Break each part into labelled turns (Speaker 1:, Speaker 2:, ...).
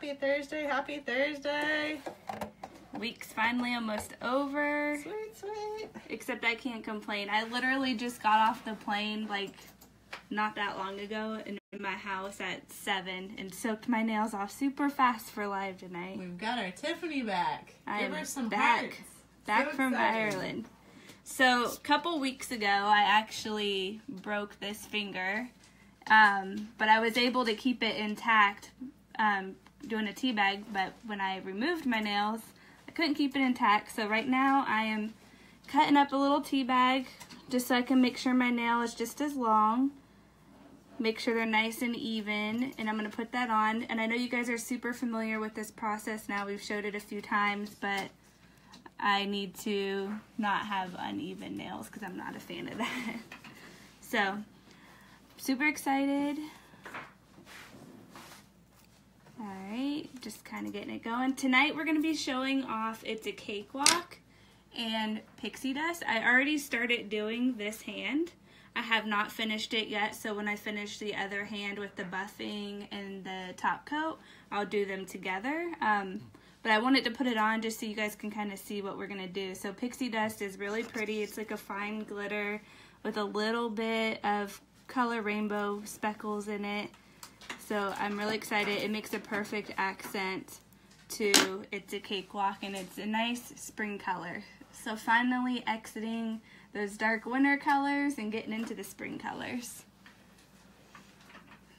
Speaker 1: Happy Thursday, happy Thursday.
Speaker 2: Week's finally almost over.
Speaker 1: Sweet, sweet.
Speaker 2: Except I can't complain. I literally just got off the plane like not that long ago in my house at 7 and soaked my nails off super fast for live tonight.
Speaker 1: We've got our Tiffany back.
Speaker 2: I
Speaker 1: Give her some
Speaker 2: back.
Speaker 1: hearts.
Speaker 2: Back
Speaker 1: So
Speaker 2: from
Speaker 1: exciting.
Speaker 2: Ireland. So, a couple weeks ago, I actually broke this finger, um, but I was able to keep it intact um, doing a tea bag. But when I removed my nails, I couldn't keep it intact. So, right now, I am cutting up a little tea bag just so I can make sure my nail is just as long. Make sure they're nice and even, and I'm to put that on. And I know you guys are super familiar with this process now. We've showed it a few times, but I need to not have uneven nails because I'm not a fan of that. so, super excited. Alright, just kind of getting it going. Tonight we're going to be showing off It's a Cakewalk and Pixie Dust. I already started doing this hand. I have not finished it yet, so when I finish the other hand with the buffing and the top coat, I'll do them together. Um, but I wanted to put it on just so you guys can kind of see what we're going to do. So Pixie Dust is really pretty. It's like a fine glitter with a little bit of color rainbow speckles in it. So I'm really excited. It makes a perfect accent to It's a Cakewalk and it's a nice spring color. So finally exiting those dark winter colors and getting into the spring colors.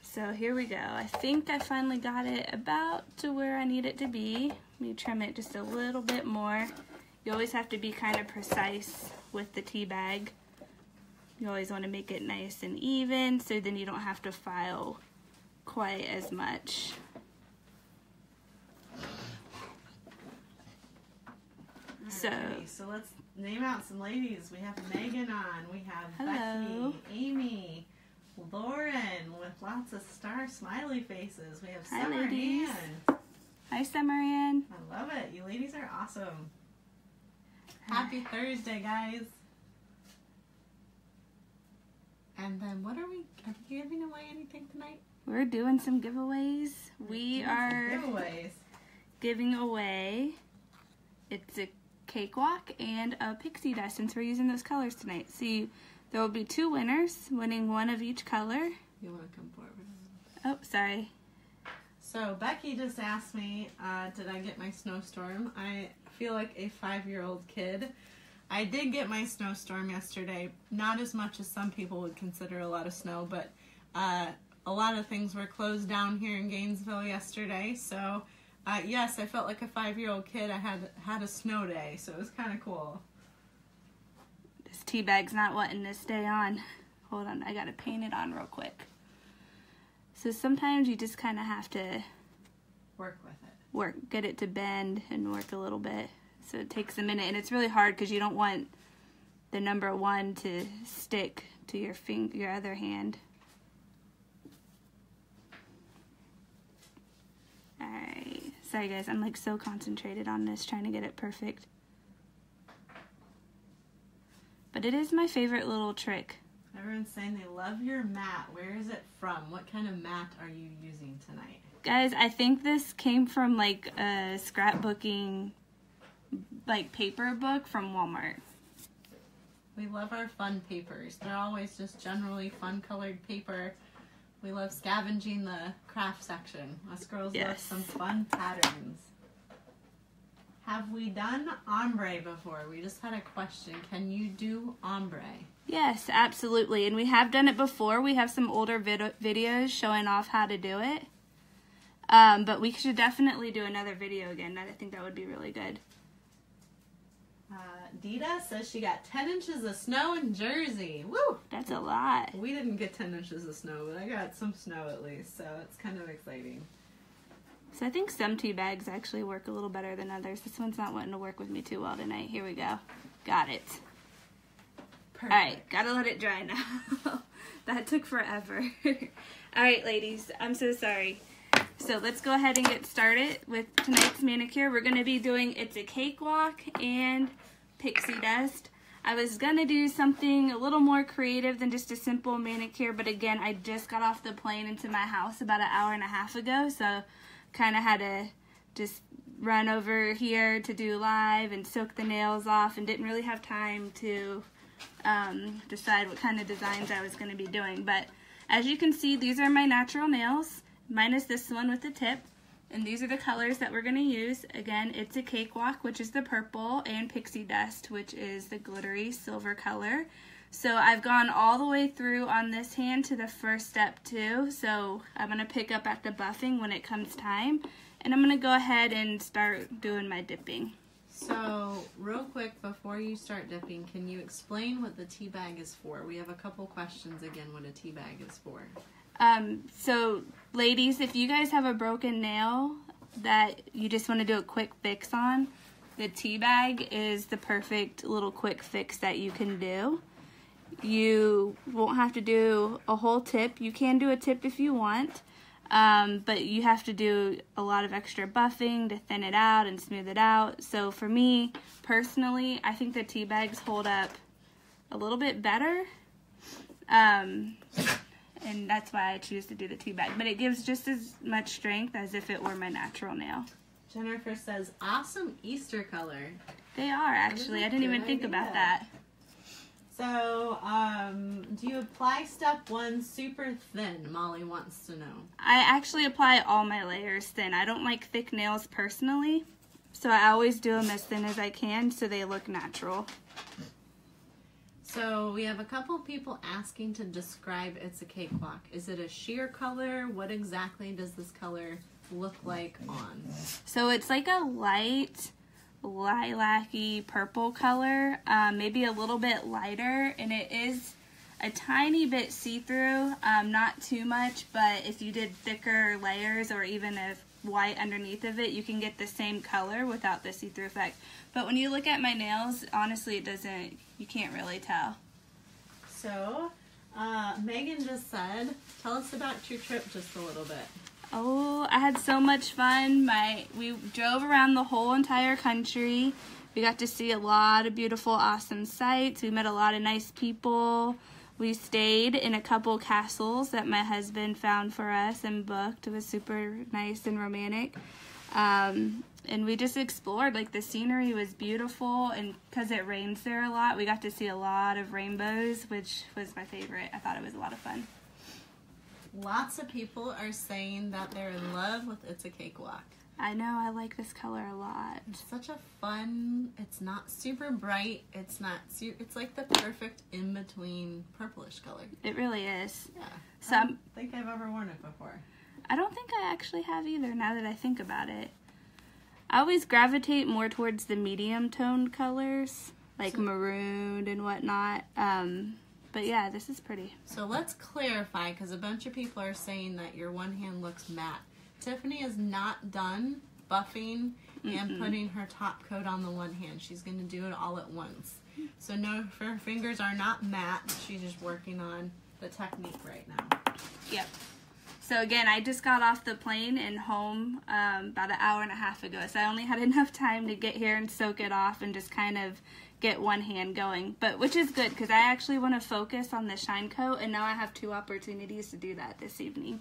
Speaker 2: So here we go. I think I finally got it about to where I need it to be. Let me trim it just a little bit more. You always have to be kind of precise with the tea bag. You always want to make it nice and even so then you don't have to file quite as much. So-
Speaker 1: Alrighty, so let's name out some ladies. We have Megan on. We have
Speaker 2: Hello.
Speaker 1: Becky, Amy, Lauren with lots of star smiley faces. We have
Speaker 2: Hi,
Speaker 1: Summer
Speaker 2: ladies.
Speaker 1: Ann.
Speaker 2: Hi, Summer Ann.
Speaker 1: I love it. You ladies are awesome. Happy Thursday, guys. And then what are we? Are we giving away anything tonight?
Speaker 2: We're doing some giveaways. We are
Speaker 1: giveaways.
Speaker 2: giving away it's a cakewalk and a pixie dust since we're using those colors tonight. See, there will be two winners winning one of each color.
Speaker 1: You want to come forward?
Speaker 2: Oh, sorry.
Speaker 1: So Becky just asked me, uh, did I get my snowstorm? I feel like a five-year-old kid. I did get my snowstorm yesterday. Not as much as some people would consider a lot of snow, but uh, a lot of things were closed down here in Gainesville yesterday. So uh, yes, I felt like a five-year-old kid. I had had a snow day, so it was kind of cool.
Speaker 2: This tea bag's not wanting to stay on. Hold on, I gotta paint it on real quick. So sometimes you just kind of have to
Speaker 1: Work with it.
Speaker 2: work, get it to bend and work a little bit. So it takes a minute, and it's really hard because you don't want the number one to stick to your finger, your other hand. All right, sorry guys, I'm like so concentrated on this, trying to get it perfect. But it is my favorite little trick.
Speaker 1: Everyone's saying they love your mat. Where is it from? What kind of mat are you using tonight?
Speaker 2: Guys, I think this came from like a scrapbooking like paper book from Walmart.
Speaker 1: We love our fun papers. They're always just generally fun colored paper. We love scavenging the craft section. Us girls love some fun patterns. Have we done ombre before? We just had a question. Can you do ombre?
Speaker 2: Yes, absolutely. And we have done it before. We have some older vid- videos showing off how to do it. Um, but we should definitely do another video again. I think that would be really good.
Speaker 1: Uh, Dita says she got 10 inches of snow in Jersey. Woo!
Speaker 2: That's a lot.
Speaker 1: We didn't get 10 inches of snow, but I got some snow at least, so it's kind of exciting.
Speaker 2: So I think some tea bags actually work a little better than others. This one's not wanting to work with me too well tonight. Here we go. Got it.
Speaker 1: Perfect.
Speaker 2: All right, gotta let it dry now. that took forever. All right, ladies, I'm so sorry. So let's go ahead and get started with tonight's manicure. We're gonna be doing It's a Cakewalk and Pixie Dust. I was gonna do something a little more creative than just a simple manicure, but again, I just got off the plane into my house about an hour and a half ago, so kind of had to just run over here to do live and soak the nails off and didn't really have time to um, decide what kind of designs I was going to be doing. But as you can see, these are my natural nails, minus this one with the tip. And these are the colors that we're to use. Again, it's a cakewalk, which is the purple, and pixie dust, which is the glittery silver color. So I've gone all the way through on this hand to the first step too. So I'm to pick up at the buffing when it comes time. And I'm to go ahead and start doing my dipping.
Speaker 1: So, real quick before you start dipping, can you explain what the tea bag is for? We have a couple questions again what a tea bag is for.
Speaker 2: Um, so, ladies, if you guys have a broken nail that you just want to do a quick fix on, the tea bag is the perfect little quick fix that you can do. You won't have to do a whole tip. You can do a tip if you want. Um, but you have to do a lot of extra buffing to thin it out and smooth it out. So for me, personally, I think the tea bags hold up a little bit better. Um, and that's why I choose to do the tea bag. But it gives just as much strength as if it were my natural nail.
Speaker 1: Jennifer says, awesome Easter color.
Speaker 2: They are, actually. I didn't even think
Speaker 1: idea.
Speaker 2: about that.
Speaker 1: So, um, do you apply step one super thin? Molly wants to know.
Speaker 2: I actually apply all my layers thin. I don't like thick nails personally, so I always do them as thin as I can so they look natural.
Speaker 1: So, we have a couple of people asking to describe It's a Cakewalk. Is it a sheer color? What exactly does this color look like on?
Speaker 2: So it's like a light lilac-y purple color, um, maybe a little bit lighter, and it is a tiny bit see-through, um, not too much, but if you did thicker layers or even a white underneath of it, you can get the same color without the see-through effect. But when you look at my nails, honestly, it doesn't, you can't really tell.
Speaker 1: So, uh, Megan just said, tell us about your trip just a little bit.
Speaker 2: Oh, I had so much fun. My we drove around the whole entire country. We got to see a lot of beautiful, awesome sights. We met a lot of nice people. We stayed in a couple castles that my husband found for us and booked. It was super nice and romantic. Um, and we just explored. Like the scenery was beautiful, and because it rains there a lot, we got to see a lot of rainbows, which was my favorite. I thought it was a lot of fun.
Speaker 1: Lots of people are saying that they're in love with It's a Cakewalk.
Speaker 2: I know I like this color a lot.
Speaker 1: It's such a fun. It's not super bright. It's not. Su- it's like the perfect in between purplish color.
Speaker 2: It really is.
Speaker 1: Yeah.
Speaker 2: So
Speaker 1: I
Speaker 2: I'm-
Speaker 1: think I've ever worn it before.
Speaker 2: I don't think I actually have either now that I think about it. I always gravitate more towards the medium toned colors, like
Speaker 1: So-
Speaker 2: maroon and whatnot. Um, but yeah, this is pretty.
Speaker 1: So let's clarify because a bunch of people are saying that your one hand looks matte. Tiffany is not done buffing and putting her top coat on the one hand. She's going to do it all at once. So no, her fingers are not matte. She's just working on the technique right now.
Speaker 2: Yep. So again, I just got off the plane and home um, about an hour and a half ago. So I only had enough time to get here and soak it off and just kind of get one hand going. But which is good because I actually want to focus on the shine coat, and now I have two opportunities to do that this evening.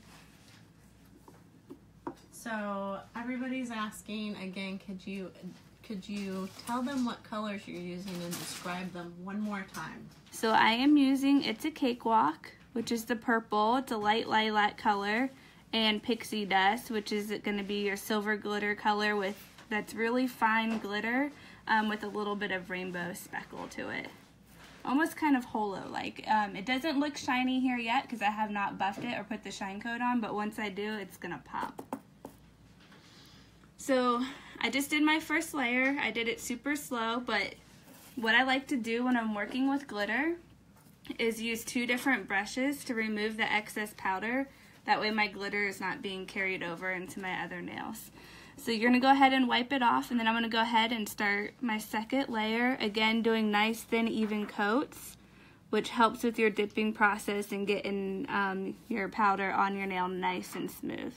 Speaker 1: So everybody's asking again. Could you could you tell them what colors you're using and describe them one more time?
Speaker 2: So I am using It's a Cakewalk, which is the purple. It's a light lilac color. And Pixie Dust, which is going to be your silver glitter color with that's really fine glitter um, with a little bit of rainbow speckle to it. Almost kind of holo like. Um, it doesn't look shiny here yet because I have not buffed it or put the shine coat on, but once I do, it's going to pop. So I just did my first layer. I did it super slow, but what I like to do when I'm working with glitter is use two different brushes to remove the excess powder. That way my glitter is not being carried over into my other nails. So you're going to go ahead and wipe it off and then I'm going to go ahead and start my second layer. Again, doing nice thin even coats, which helps with your dipping process and getting um, your powder on your nail nice and smooth.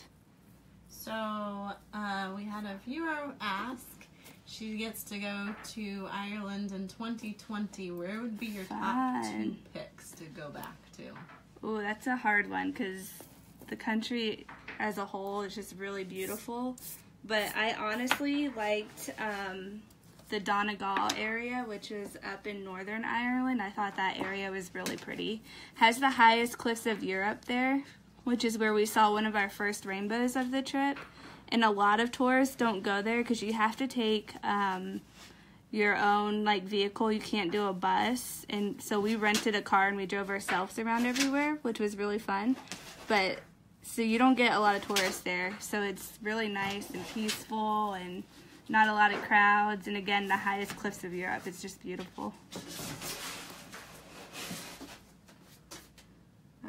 Speaker 1: So uh, we had a viewer ask. She gets to go to Ireland in 2020. Where would be your top two picks to go back to?
Speaker 2: Oh, that's a hard one because the country as a whole is just really beautiful. But I honestly liked um, the Donegal area, which is up in Northern Ireland. I thought that area was really pretty. Has the highest cliffs of Europe there, which is where we saw one of our first rainbows of the trip. And a lot of tourists don't go there because you have to take um, your own like vehicle. You can't do a bus. And so we rented a car and we drove ourselves around everywhere, which was really fun. But so you don't get a lot of tourists there. So it's really nice and peaceful and not a lot of crowds. And again, the highest cliffs of Europe. It's just beautiful.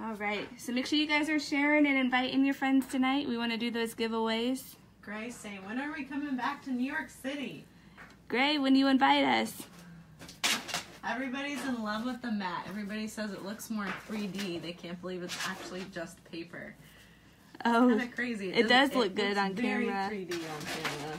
Speaker 2: All right. So make sure you guys are sharing and inviting your friends tonight. We want to do those giveaways.
Speaker 1: Gray say, when are we coming back to New York City?
Speaker 2: Gray, when do you invite us.
Speaker 1: Everybody's in love with the mat. Everybody says it looks more 3D. They can't believe it's actually just paper.
Speaker 2: Oh,
Speaker 1: Kind of crazy.
Speaker 2: it does look
Speaker 1: it
Speaker 2: good
Speaker 1: looks
Speaker 2: on
Speaker 1: very
Speaker 2: camera.
Speaker 1: 3D on camera.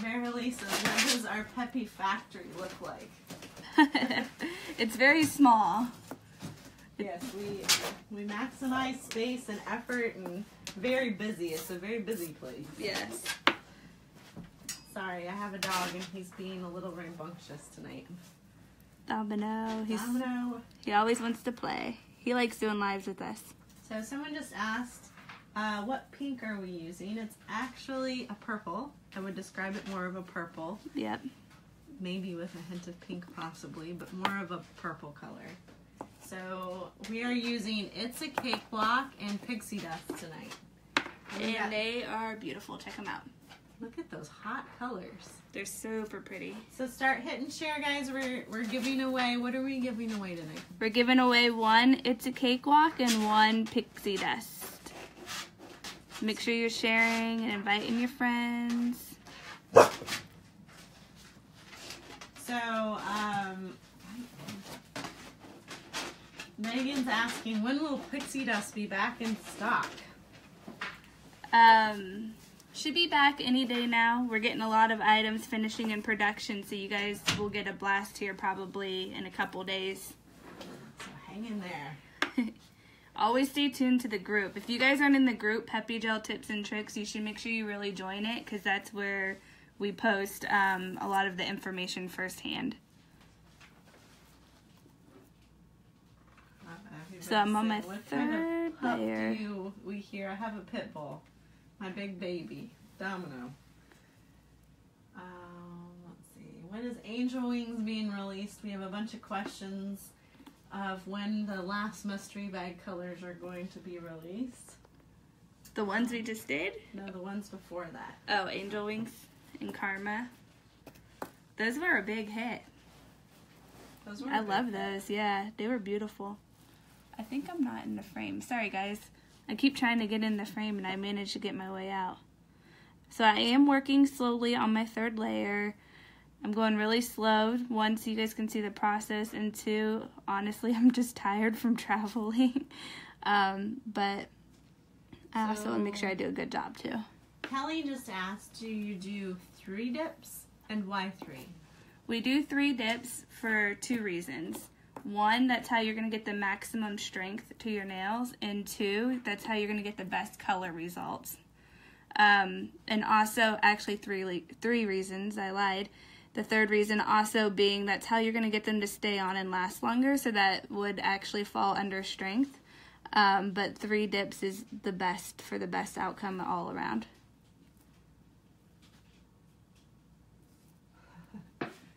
Speaker 1: Marilee says, what does our Peppi factory look like?
Speaker 2: it's very small.
Speaker 1: Yes, we we maximize space and effort and very busy. It's a very busy place.
Speaker 2: Yes.
Speaker 1: Sorry, I have a dog and he's being a little rambunctious tonight.
Speaker 2: Domino. He's,
Speaker 1: I
Speaker 2: he always wants to play. He likes doing lives with us.
Speaker 1: So someone just asked, uh, what pink are we using? It's actually a purple. I would describe it more of a purple,
Speaker 2: Yep.
Speaker 1: maybe with a hint of pink possibly, but more of a purple color. So we are using It's a Cakewalk and Pixie Dust tonight. And
Speaker 2: And they are beautiful. Check them out.
Speaker 1: look at those hot colors.
Speaker 2: They're super pretty.
Speaker 1: So start hitting share, guys. We're we're giving away. What are we giving away tonight?
Speaker 2: We're giving away one It's a Cakewalk and one Pixie Dust. Make sure you're sharing and inviting your friends.
Speaker 1: So, um, Megan's asking when will Pixie Dust be back in stock?
Speaker 2: Um, should be back any day now. We're getting a lot of items finishing in production, so you guys will get a blast here probably in a couple days.
Speaker 1: So hang in there.
Speaker 2: Always stay tuned to the group. If you guys aren't in the group, Peppi Gel Tips and Tricks, you should make sure you really join it because that's where we post um, a lot of the information firsthand. So I'm on my
Speaker 1: what kind of
Speaker 2: third layer.
Speaker 1: Do you, we hear I have a pit bull, my big baby, Domino. Um, let's see. When is Angel Wings being released? We have a bunch of questions of when the last mystery bag colors are going to be released.
Speaker 2: The ones we just did?
Speaker 1: No, the ones before that.
Speaker 2: Oh, Angel Wings and Karma. Those were a big hit.
Speaker 1: Those were
Speaker 2: I
Speaker 1: good.
Speaker 2: love those. Yeah, they were beautiful. I think I'm not in the frame. Sorry, guys. I keep trying to get in the frame and I managed to get my way out. So I am working slowly on my third layer. I'm going really slow. One, so you guys can see the process, and two, honestly, I'm just tired from traveling. um, but I also want to make sure I do a good job too.
Speaker 1: Kelly just asked, do you do three dips and why three?
Speaker 2: We do three dips for two reasons. One, that's how you're going to get the maximum strength to your nails, and two, that's how you're going to get the best color results. Um, and also, actually, three three reasons. I lied. The third reason also being that's how you're going to get them to stay on and last longer, so that would actually fall under strength. Um, but three dips is the best for the best outcome all around.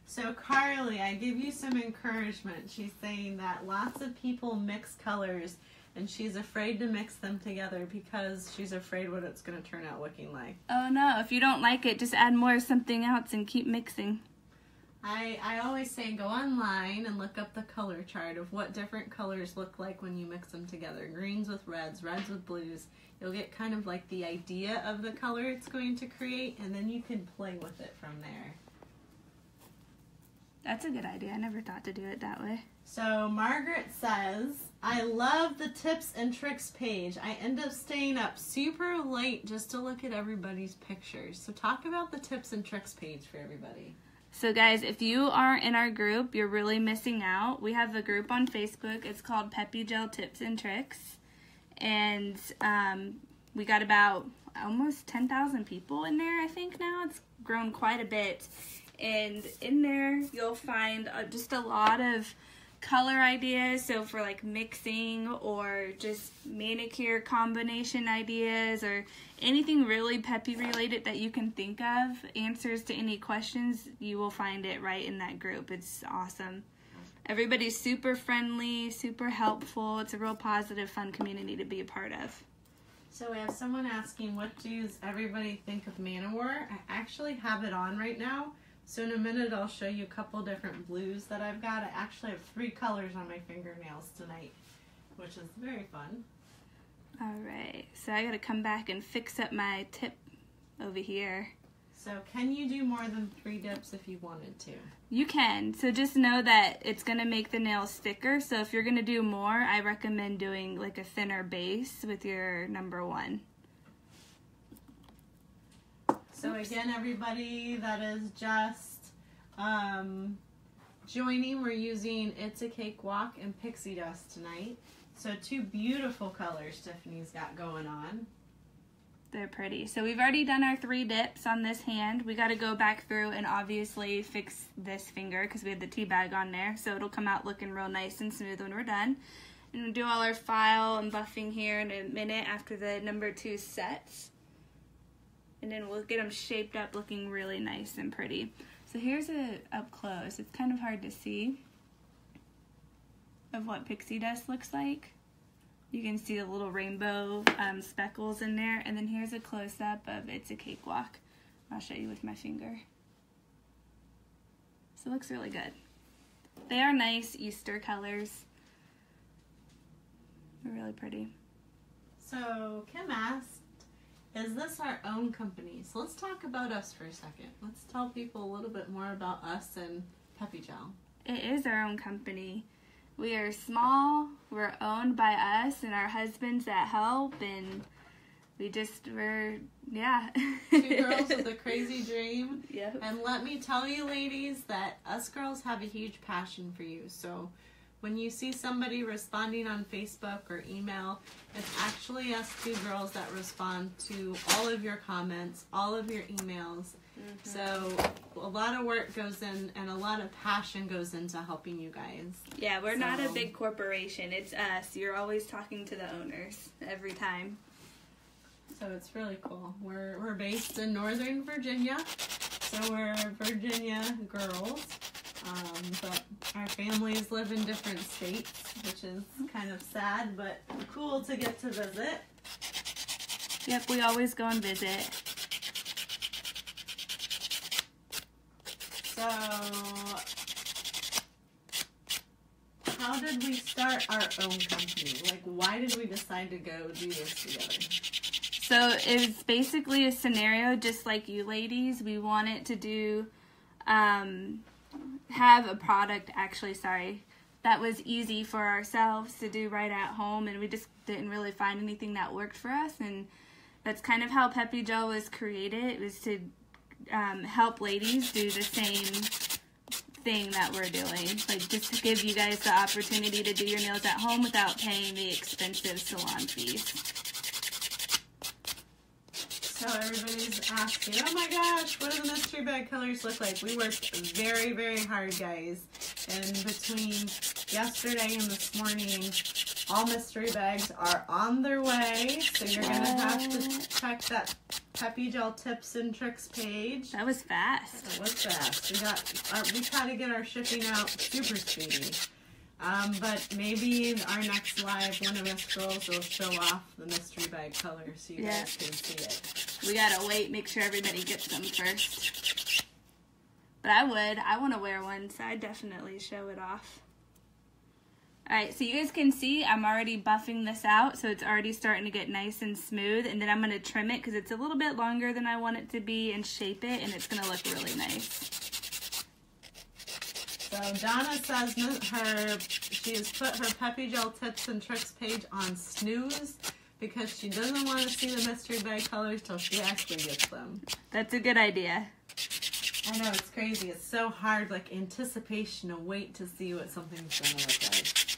Speaker 1: So Carly, I give you some encouragement. She's saying that lots of people mix colors and she's afraid to mix them together because she's afraid what it's going to turn out looking like.
Speaker 2: Oh no, if you don't like it, just add more of something else and keep mixing.
Speaker 1: I, I always say go online and look up the color chart of what different colors look like when you mix them together. Greens with reds, reds with blues. You'll get kind of like the idea of the color it's going to create and then you can play with it from there.
Speaker 2: That's a good idea. I never thought to do it that way.
Speaker 1: So Margaret says, I love the tips and tricks page. I end up staying up super late just to look at everybody's pictures. So talk about the tips and tricks page for everybody.
Speaker 2: So, guys, if you aren't in our group, you're really missing out. We have a group on Facebook. It's called Peppi Gel Tips and Tricks. And um, we got about almost 10,000 people in there, I think, now. It's grown quite a bit. And in there, you'll find uh, just a lot of color ideas. So, for like mixing or just manicure combination ideas or anything really Peppi related that you can think of, answers to any questions, you will find it right in that group. It's awesome. Everybody's super friendly, super helpful. It's a real positive, fun community to be a part of.
Speaker 1: So we have someone asking, what does everybody think of Manowar? I actually have it on right now. So in a minute, I'll show you a couple different blues that I've got. I actually have three colors on my fingernails tonight, which is very fun.
Speaker 2: All right, so I gotta come back and fix up my tip over here.
Speaker 1: So can you do more than three dips if you wanted to?
Speaker 2: You can. So just know that it's gonna make the nails thicker. So if you're gonna do more, I recommend doing like a thinner base with your number one.
Speaker 1: So again, everybody that is just um, joining, we're using It's a Cakewalk and Pixie Dust tonight. So two beautiful colors Tiffany's got going on.
Speaker 2: They're pretty. So we've already done our three dips on this hand. We got to go back through and obviously fix this finger because we had the tea bag on there. So it'll come out looking real nice and smooth when we're done. And we'll do all our file and buffing here in a minute after the number two sets. And then we'll get them shaped up looking really nice and pretty. So here's a up close. It's kind of hard to see of what pixie dust looks like. You can see the little rainbow um, speckles in there. And then here's a close-up of It's a Cakewalk. I'll show you with my finger. So it looks really good. They are nice Easter colors. They're really pretty.
Speaker 1: So Kim asked, is this our own company? So let's talk about us for a second. Let's tell people a little bit more about us and Peppi Gel.
Speaker 2: It is our own company. We are small, we're owned by us and our husbands that help, and we just were, yeah.
Speaker 1: Two girls with a crazy dream.
Speaker 2: Yep.
Speaker 1: And let me tell you, ladies, that us girls have a huge passion for you. So when you see somebody responding on Facebook or email, it's actually us two girls that respond to all of your comments, all of your emails. Mm-hmm. So a lot of work goes in and a lot of passion goes into helping you guys.
Speaker 2: Yeah, we're so. not a big corporation. It's us. You're always talking to the owners every time.
Speaker 1: So it's really cool. We're we're based in Northern Virginia. So we're Virginia girls. Um, but our families live in different states, which is kind of sad, but cool to get to visit.
Speaker 2: Yep, we always go and visit.
Speaker 1: So, how did we start our own company? Like, why did we decide to go do this together?
Speaker 2: So, it's basically a scenario just like you ladies. We wanted to do, um, have a product, actually, sorry, that was easy for ourselves to do right at home, and we just didn't really find anything that worked for us. And that's kind of how Peppi Gel was created. It was to um, help ladies do the same thing that we're doing. Like just to give you guys the opportunity to do your nails at home without paying the expensive salon fees.
Speaker 1: So everybody's asking, oh my gosh, what do the mystery bag colors look like? We worked very, very hard, guys. And between yesterday and this morning, all mystery bags are on their way. So you're going to have to check that Peppi Gel Tips and Tricks page.
Speaker 2: That was fast.
Speaker 1: That was fast. We got our, we try to get our shipping out super speedy. Um, but maybe in our next live, one of us girls will show off the mystery bag color so you yeah. guys can see it.
Speaker 2: We gotta wait, make sure everybody gets them first. But I would. I want to wear one, so I'd definitely show it off. Alright, so you guys can see I'm already buffing this out, so it's already starting to get nice and smooth. And then I'm going to trim it because it's a little bit longer than I want it to be and shape it, and it's going to look really nice.
Speaker 1: So Donna says her she has put her Peppi Gel Tips and Tricks page on snooze because she doesn't want to see the mystery bag colors till she actually gets them.
Speaker 2: That's a good idea.
Speaker 1: I know it's crazy. It's so hard, like anticipation, to wait to see what something's gonna look like.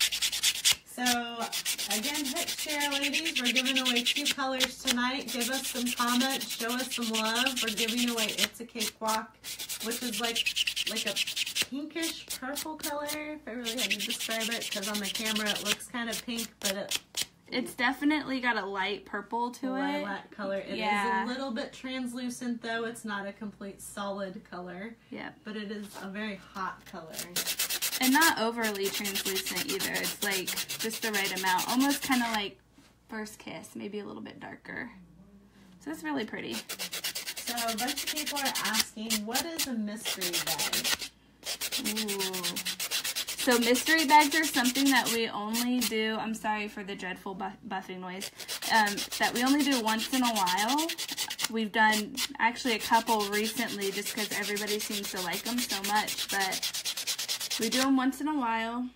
Speaker 1: So again, hit share, ladies. We're giving away two colors tonight. Give us some comments, show us some love. We're giving away It's a Cakewalk, which is like like a pinkish purple color. If I really had to describe it, because on the camera it looks kind of pink, but it
Speaker 2: It's definitely got a light purple to it.
Speaker 1: lilac color. It is
Speaker 2: Yeah.
Speaker 1: a little bit translucent though. It's not a complete solid color,
Speaker 2: Yep.
Speaker 1: but it is a very hot color.
Speaker 2: And not overly translucent either. It's like just the right amount. Almost kind of like first kiss, maybe a little bit darker. So it's really pretty.
Speaker 1: So a bunch of people are asking, what is a mystery bag?
Speaker 2: Ooh. So mystery bags are something that we only do. I'm sorry for the dreadful buff- buffing noise. Um, that we only do once in a while. We've done actually a couple recently, just because everybody seems to like them so much. But we do them once in a while,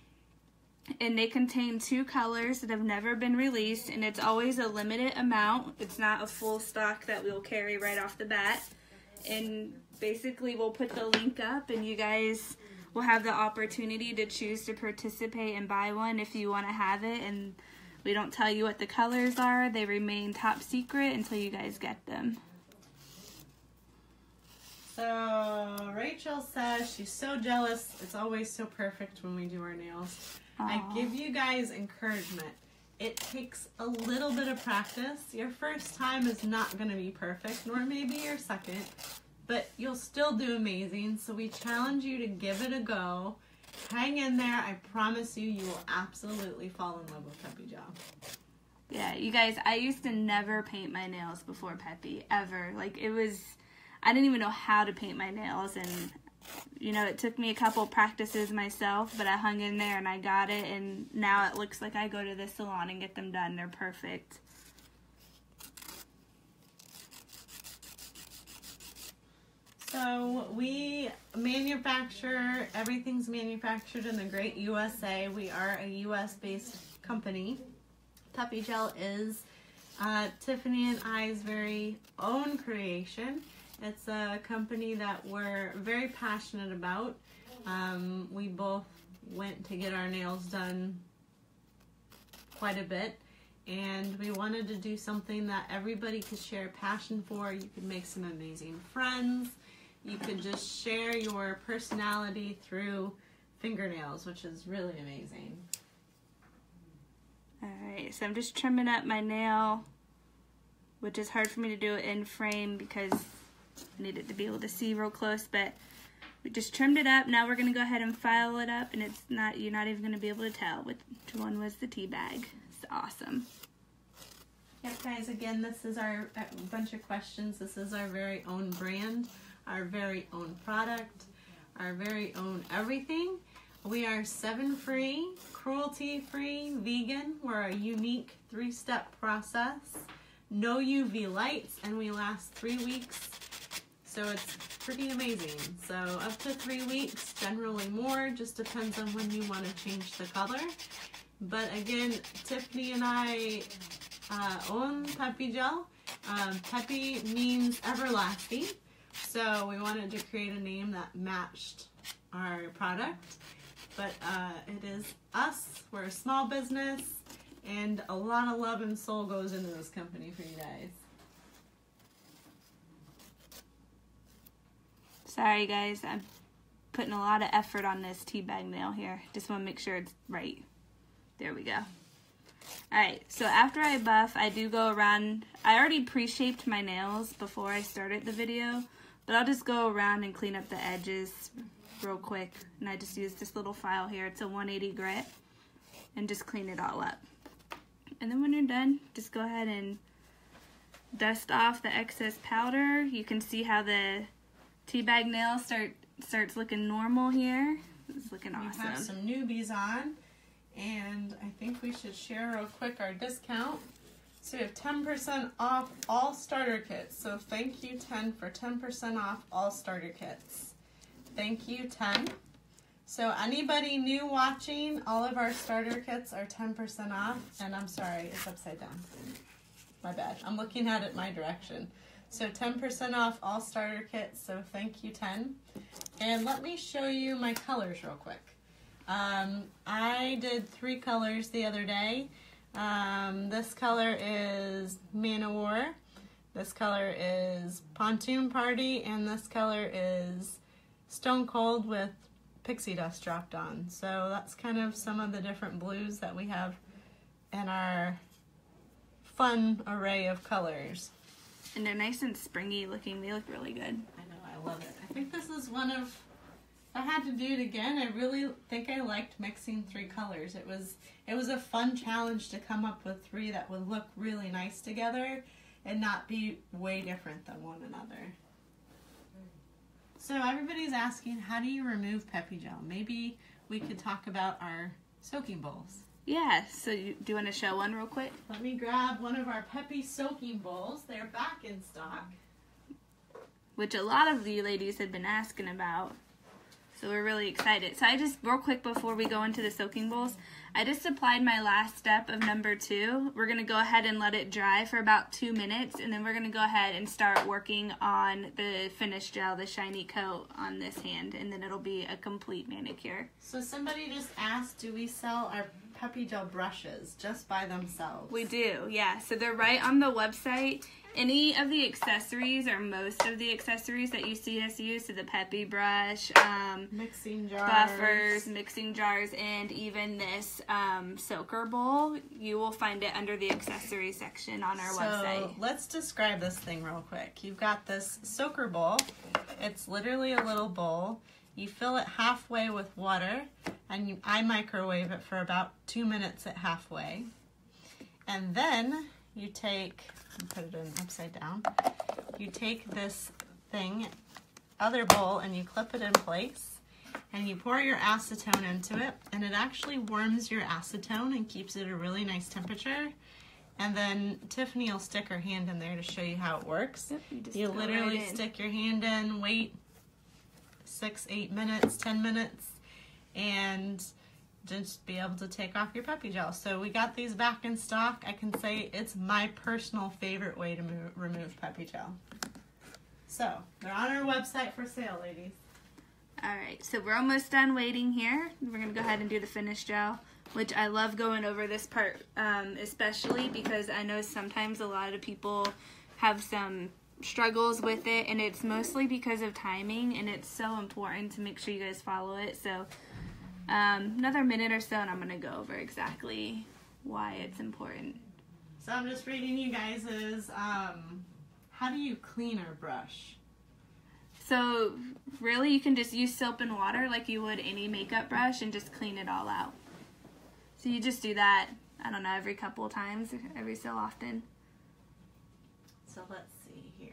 Speaker 2: and they contain two colors that have never been released, and it's always a limited amount. It's not a full stock that we'll carry right off the bat. And basically, we'll put the link up, and you guys will have the opportunity to choose to participate and buy one if you want to have it. And we don't tell you what the colors are, they remain top secret until you guys get them.
Speaker 1: So Rachel says she's so jealous. It's always so perfect when we do our nails. I give you guys encouragement. It takes a little bit of practice. Your first time is not going to be perfect, nor maybe your second, but you'll still do amazing. So we challenge you to give it a go. Hang in there. I promise you, you will absolutely fall in love with Peppi Gel.
Speaker 2: Yeah, you guys, I used to never paint my nails before Peppi, ever. Like, it was, I didn't even know how to paint my nails, and, you know, it took me a couple practices myself, but I hung in there and I got it, and now it looks like I go to the salon and get them done. They're perfect.
Speaker 1: So we manufacture everything's manufactured in the great USA. We are a US based company. Peppi Gel is uh, Tiffany and I's very own creation. It's a company that we're very passionate about. Um, we both went to get our nails done quite a bit and we wanted to do something that everybody could share passion for. You could make some amazing friends. You could just share your personality through fingernails, which is really amazing.
Speaker 2: Alright, so I'm just trimming up my nail, which is hard for me to do in frame because I need it to be able to see real close, but we just trimmed it up. Now we're gonna go ahead and file it up and it's not, you're not even gonna be able to tell which one was the tea bag. It's awesome.
Speaker 1: Yep, guys, again, this is our bunch of questions. This is our very own brand, our very own product, our very own everything. We are seven free, cruelty free, vegan. We're a unique three step process. No UV lights, and we last three weeks. So it's pretty amazing. So up to three weeks, generally more, just depends on when you want to change the color. But again, Tiffany and I uh, own Peppi Gel. Um, Peppi means everlasting. So we wanted to create a name that matched our product. But uh, it is us. We're a small business, and a lot of love and soul goes into this company for you guys.
Speaker 2: Sorry guys, I'm putting a lot of effort on this tea bag nail here. Just wanna make sure it's right. There we go. Alright, so after I buff, I do go around, I already pre-shaped my nails before I started the video, but I'll just go around and clean up the edges real quick. And I just use this little file here, it's a 180 grit, and just clean it all up. And then when you're done, just go ahead and dust off the excess powder. You can see how the tea bag nail start starts looking normal here. It's looking awesome.
Speaker 1: We have some newbies on, and I think we should share real quick our discount. So we have 10% off all starter kits. So thank you 10 for 10% off all starter kits. Thank you 10. So anybody new watching, all of our starter kits are 10% off. And I'm sorry, it's upside down. My bad. I'm looking at it my direction. So 10% off all starter kits. So thank you, 10. And let me show you my colors real quick. Um, I did three colors the other day. Um, this color is Man of War. This color is Pontoon Party. And this color is Stone Cold with pixie dust dropped on. So that's kind of some of the different blues that we have in our fun array of colors.
Speaker 2: And they're nice and springy looking. They look really good.
Speaker 1: I know, I love it. I think this is one of, I had to do it again, I really think I liked mixing three colors. It was, it was a fun challenge to come up with three that would look really nice together and not be way different than one another. So everybody's asking, how do you remove Peppi Gel? Maybe we could talk about our soaking bowls.
Speaker 2: Yeah, so you, do you want to show one real quick?
Speaker 1: Let me grab one of our Peppi soaking bowls. They're back in stock.
Speaker 2: Which a lot of you ladies have been asking about. So we're really excited. So I just, real quick before we go into the soaking bowls, I just applied my last step of number two. We're to go ahead and let it dry for about two minutes, and then we're to go ahead and start working on the finish gel, the shiny coat on this hand, and then it'll be a complete manicure.
Speaker 1: So somebody just asked, do we sell our Peppi Gel brushes just by themselves?
Speaker 2: We do, yeah. So they're right on the website. Any of the accessories or most of the accessories that you see us use, so the Peppi brush, um,
Speaker 1: Mixing jars.
Speaker 2: buffers, mixing jars, and even this um, soaker bowl, you will find it under the accessory section on our
Speaker 1: so
Speaker 2: website.
Speaker 1: let's describe this thing real quick. You've got this soaker bowl. It's literally a little bowl. You fill it halfway with water, and I microwave it for about two minutes at halfway. And then you take, put it in upside down. You take this thing, other bowl, and you clip it in place. And you pour your acetone into it, and it actually warms your acetone and keeps it a really nice temperature. And then Tiffany will stick her hand in there to show you how it works.
Speaker 2: Yep, you just
Speaker 1: You literally
Speaker 2: right
Speaker 1: stick your hand in, wait six, eight minutes, ten minutes, and just be able to take off your Peppi gel. So we got these back in stock. I can say it's my personal favorite way to move, remove Peppi gel. So they're on our website for sale, ladies.
Speaker 2: All right, so we're almost done waiting here. We're gonna go ahead and do the finish gel, which I love going over this part, um, especially because I know sometimes a lot of people have some struggles with it, and it's mostly because of timing, and it's so important to make sure you guys follow it. So, um, another minute or so, and I'm gonna go over exactly why it's important.
Speaker 1: So I'm just reading you guys's. Um, how do you clean our brush?
Speaker 2: So, really, you can just use soap and water like you would any makeup brush and just clean it all out. So, you just do that, I don't know, every couple of times, every so often.
Speaker 1: So let's see here.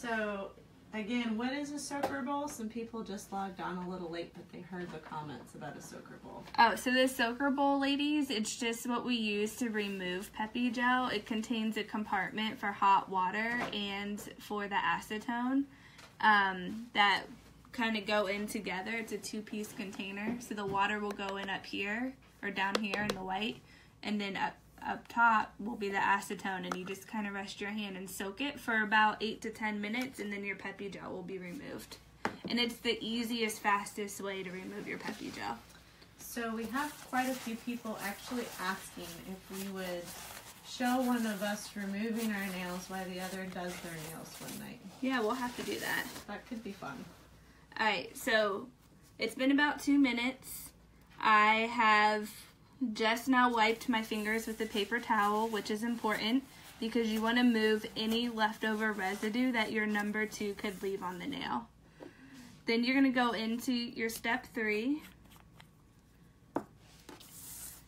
Speaker 1: So again, what is a soaker bowl? Some people just logged on a little late, but they heard the comments about a soaker bowl.
Speaker 2: Oh, so the soaker bowl, ladies, it's just what we use to remove Peppi gel. It contains a compartment for hot water and for the acetone um, that kind of go in together. It's a two piece container. So the water will go in up here or down here in the white, and then up up top will be the acetone and you just kind of rest your hand and soak it for about 8 to 10 minutes and then your Peppi gel will be removed and it's the easiest fastest way to remove your Peppi gel
Speaker 1: So we have quite a few people actually asking if we would show one of us removing our nails while the other does their nails one night.
Speaker 2: Yeah, we'll have to do that.
Speaker 1: That could be fun.
Speaker 2: All right, so it's been about two minutes. I have just now wiped my fingers with a paper towel, which is important because you want to move any leftover residue that your number two could leave on the nail. Then you're going to go into your step three.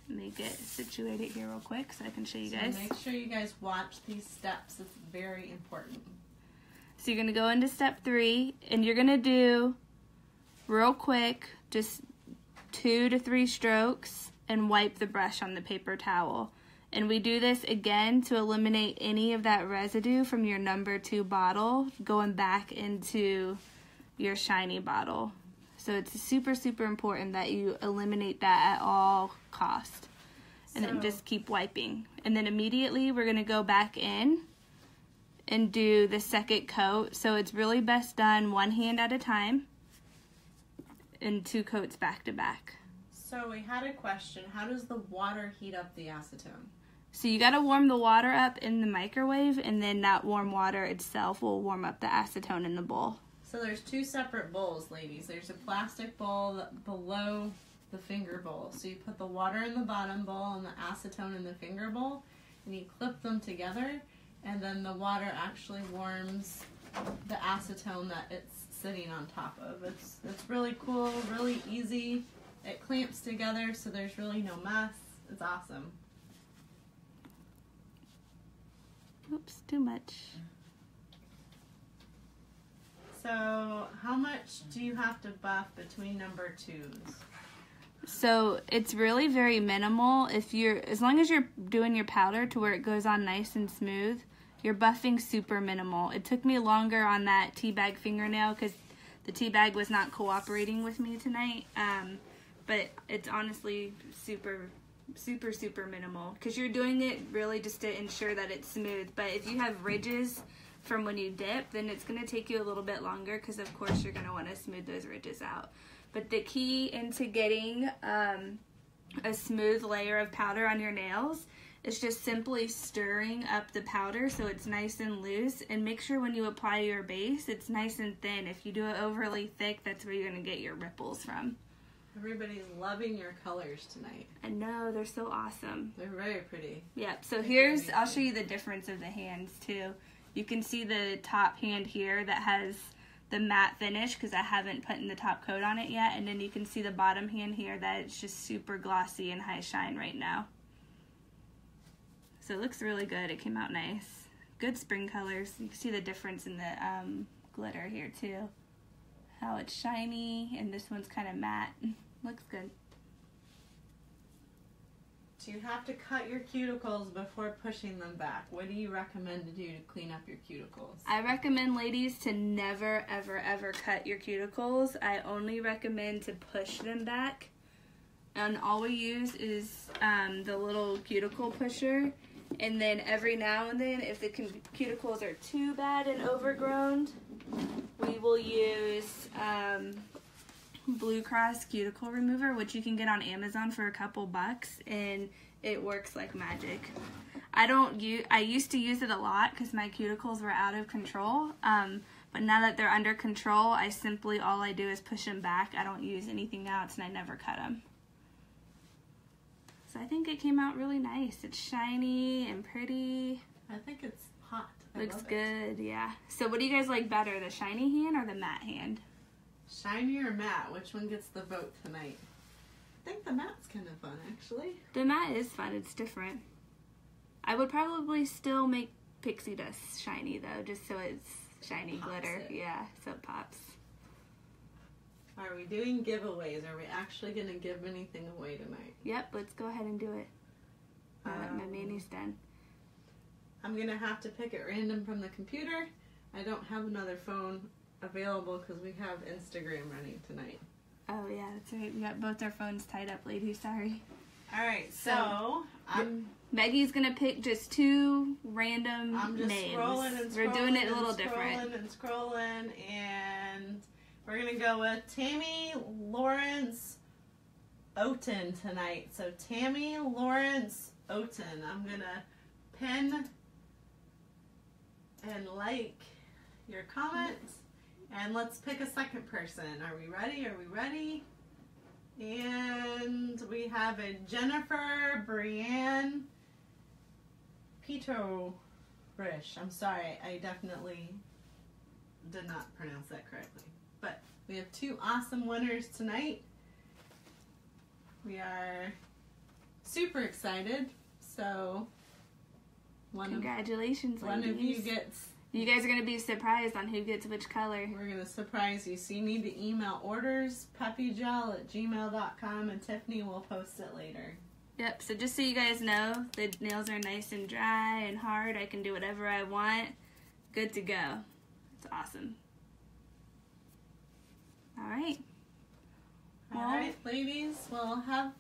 Speaker 2: Let me get situated here real quick so I can show you
Speaker 1: So
Speaker 2: guys.
Speaker 1: make sure you guys watch these steps. It's very important.
Speaker 2: So you're gonna go into step three and you're gonna do real quick, just two to three strokes and wipe the brush on the paper towel. And we do this again to eliminate any of that residue from your number two bottle going back into your shiny bottle. So it's super, super important that you eliminate that at all cost. and then just keep wiping. And then immediately we're gonna go back in and do the second coat. So it's really best done one hand at a time and two coats back to back.
Speaker 1: So we had a question. How does the water heat up the acetone?
Speaker 2: So you gotta warm the water up in the microwave and then that warm water itself will warm up the acetone in the bowl.
Speaker 1: So there's two separate bowls, ladies. There's a plastic bowl below the finger bowl. So you put the water in the bottom bowl and the acetone in the finger bowl, and you clip them together, and then the water actually warms the acetone that it's sitting on top of. It's it's really cool, really easy. It clamps together, so there's really no mess. It's awesome.
Speaker 2: Oops, too much.
Speaker 1: So how much do you have to buff between number twos?
Speaker 2: So it's really very minimal. If you're, as long as you're doing your powder to where it goes on nice and smooth, you're buffing super minimal. It took me longer on that tea bag fingernail because the tea bag was not cooperating with me tonight. Um, but it's honestly super, super, super minimal because you're doing it really just to ensure that it's smooth. But if you have ridges from when you dip, then it's going to take you a little bit longer because, of course, you're going to want to smooth those ridges out. But the key into getting um, a smooth layer of powder on your nails is just simply stirring up the powder so it's nice and loose. And make sure when you apply your base, it's nice and thin. If you do it overly thick, that's where you're going to get your ripples from.
Speaker 1: Everybody's loving your colors tonight.
Speaker 2: I know, they're so awesome.
Speaker 1: They're very pretty.
Speaker 2: Yep, so
Speaker 1: They're
Speaker 2: here's, I'll show you the difference of the hands too. You can see the top hand here that has the matte finish because I haven't put in the top coat on it yet. And then you can see the bottom hand here that it's just super glossy and high shine right now. So it looks really good. It came out nice. Good spring colors. You can see the difference in the um, glitter here too. How it's shiny and this one's kind of matte. looks good.
Speaker 1: Do you have to cut your cuticles before pushing them back? What do you recommend to do to clean up your cuticles?
Speaker 2: I recommend ladies to never, ever, ever cut your cuticles. I only recommend to push them back. And all we use is um, the little cuticle pusher. And then every now and then, if the cu- cuticles are too bad and overgrown, we will use um, Blue Cross cuticle remover, which you can get on Amazon for a couple bucks, and it works like magic. I don't use. I used to use it a lot because my cuticles were out of control. Um, but now that they're under control, I simply all I do is push them back. I don't use anything else, and I never cut them. So I think it came out really nice. It's shiny and pretty.
Speaker 1: I think it's hot. I
Speaker 2: Looks good, yeah. So what do you guys like better, the shiny hand or the matte hand?
Speaker 1: Shiny or matte? Which one gets the vote tonight? I think the matte's kind of fun, actually.
Speaker 2: The matte is fun. It's different. I would probably still make pixie dust shiny though, just so it's shiny
Speaker 1: Pops
Speaker 2: glitter.
Speaker 1: it.
Speaker 2: Yeah, so it pops.
Speaker 1: Are we doing giveaways? Are we actually going to give anything away tonight?
Speaker 2: Yep, let's go ahead and do it. That my
Speaker 1: Um,
Speaker 2: mani's done.
Speaker 1: I'm going to have to pick at random from the computer. I don't have another phone available because we have Instagram running tonight.
Speaker 2: Oh yeah, that's right. We got both our phones tied up, ladies. Sorry.
Speaker 1: All right, so,
Speaker 2: So-
Speaker 1: I'm
Speaker 2: Maggie's gonna pick just two random
Speaker 1: I'm just
Speaker 2: names.
Speaker 1: scrolling and scrolling.
Speaker 2: We're doing it a
Speaker 1: and
Speaker 2: little
Speaker 1: scrolling
Speaker 2: different.
Speaker 1: and scrolling, and we're gonna go with Tammy Lawrence Oten tonight. So Tammy Lawrence Oten. I'm gonna pin and like your comments, and let's pick a second person. Are we ready? Are we ready? And we have a Jennifer Brienne Petro Rish. I'm sorry, I definitely did not pronounce that correctly. We have two awesome winners tonight. We are super excited. So one of
Speaker 2: Congratulations,
Speaker 1: one
Speaker 2: ladies.
Speaker 1: of you gets
Speaker 2: You guys are gonna be surprised on who gets which color.
Speaker 1: we're gonna surprise you. So you need to email orders peppigel at gmail.com and Tiffany will post it later.
Speaker 2: Yep. So just so you guys know, the nails are nice and dry and hard. I can do whatever I want. Good to go. It's awesome. All right.
Speaker 1: All right, ladies. Well, have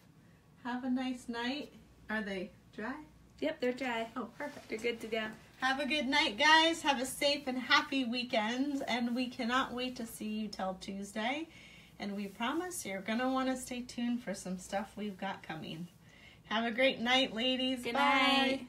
Speaker 1: have a nice night. Are they dry?
Speaker 2: Yep, they're dry.
Speaker 1: Oh, perfect.
Speaker 2: They're good to go.
Speaker 1: Have a good night, guys. Have a safe and happy weekend. And we cannot wait to see you till Tuesday. And we promise you're going to want to stay tuned for some stuff we've got coming. Have a great night, ladies.
Speaker 2: Good
Speaker 1: Bye.
Speaker 2: night.